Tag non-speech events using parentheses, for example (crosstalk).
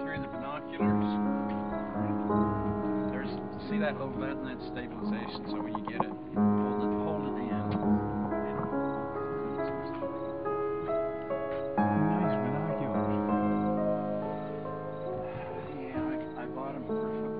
through the binoculars. There's, see that little button that stabilization, so when you get it, hold it, hold it in. Nice binoculars. (sighs) Yeah, I, I bought them for